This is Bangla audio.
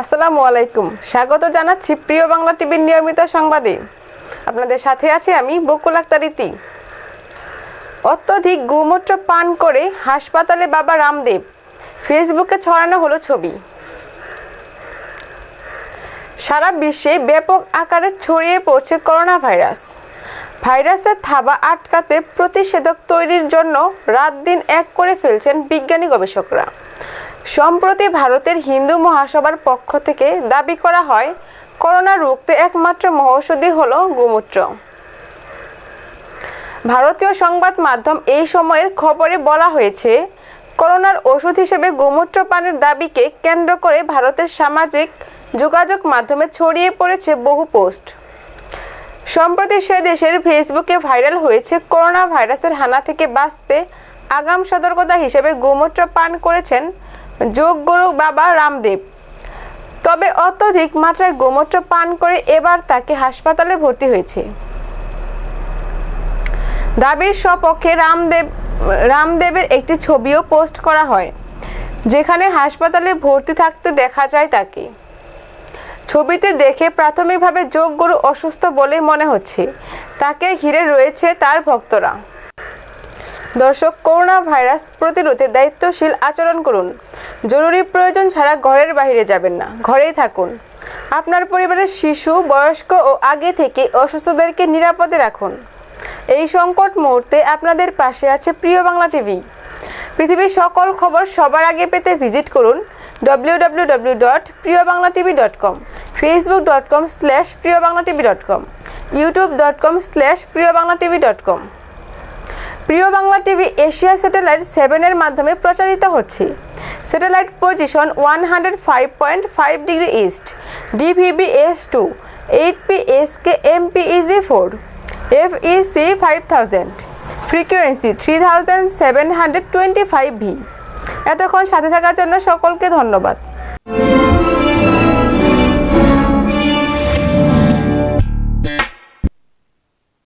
আসসালামু আলাইকুম। স্বাগত জানাচ্ছি প্রিয় বাংলা টিভির নিয়মিত সংবাদে। আপনাদের সাথে আছি আমি বকুল আক্তার ইতি। অত্যধিক গোমূত্র পান করে হাসপাতালে বাবা রামদেব। ফেসবুকে ছড়ানো হলো ছবি। সারা বিশ্বে ব্যাপক আকারে ছড়িয়ে পড়ছে করোনা ভাইরাস ভাইরাসের থাবা আটকাতে প্রতিষেধক তৈরির জন্য রাত দিন এক করে ফেলছেন বিজ্ঞানী গবেষকরা। সম্প্রতি ভারতের হিন্দু মহাসভার পক্ষ থেকে দাবি করা হয়, করোনা রুখতে একমাত্র মহৌষধি হল গোমূত্র। ভারতীয় সংবাদ মাধ্যম এই সময়ের খবরে বলা হয়েছে, করোনার ওষুধ হিসেবে গোমূত্র পানের দাবিকে কেন্দ্র করে ভারতের সামাজিক যোগাযোগ মাধ্যমে ছড়িয়ে পড়েছে বহু পোস্ট। সম্প্রতি সে দেশের ফেসবুকে ভাইরাল হয়েছে, করোনা ভাইরাসের হানা থেকে বাঁচতে আগাম সতর্কতা হিসেবে গোমূত্র পান করেছেন যোগগুরু বাবা রামদেব। তবে অত্যধিক মাত্রায় গোমূত্র পান করে এবার তাকে হাসপাতালে ভর্তি হয়েছে। দাবির সপক্ষে রামদেব, রামদেবের একটি ছবিও পোস্ট করা হয়, যেখানে হাসপাতালে ভর্তি থাকতে দেখা যায় তাকে। ছবিতে দেখে প্রাথমিকভাবে যোগগুরু অসুস্থ বলে মনে হচ্ছে, তাকে ঘিরে রয়েছে তার ভক্তরা। দর্শক, করোনা ভাইরাস প্রতিরোধে দায়িত্বশীল আচরণ করুন। জরুরি প্রয়োজন ছাড়া ঘরের বাইরে যাবেন না, ঘরেই থাকুন। আপনার পরিবারের শিশু, বয়স্ক ও আগে থেকে অসুস্থদেরকে নিরাপদে রাখুন। এই সংকট মুহূর্তে আপনাদের পাশে আছে প্রিয় বাংলা টিভি। পৃথিবীর সকল খবর সবার আগে পেতে ভিজিট করুন W W W dot Priyo Bangla TV dot com Facebook dot com Priyo Bangla TV dot com YouTube dot com Priyo Bangla TV dot com প্রিয় বাংলা টিভি এশিয়া স্যাটেলাইট সেভেনের মাধ্যমে প্রচারিত হচ্ছে। P S K M P easy four F E C five thousand frequency three thousand seven hundred twenty five V এতক্ষণ সাথে থাকার জন্য সকলকে ধন্যবাদ।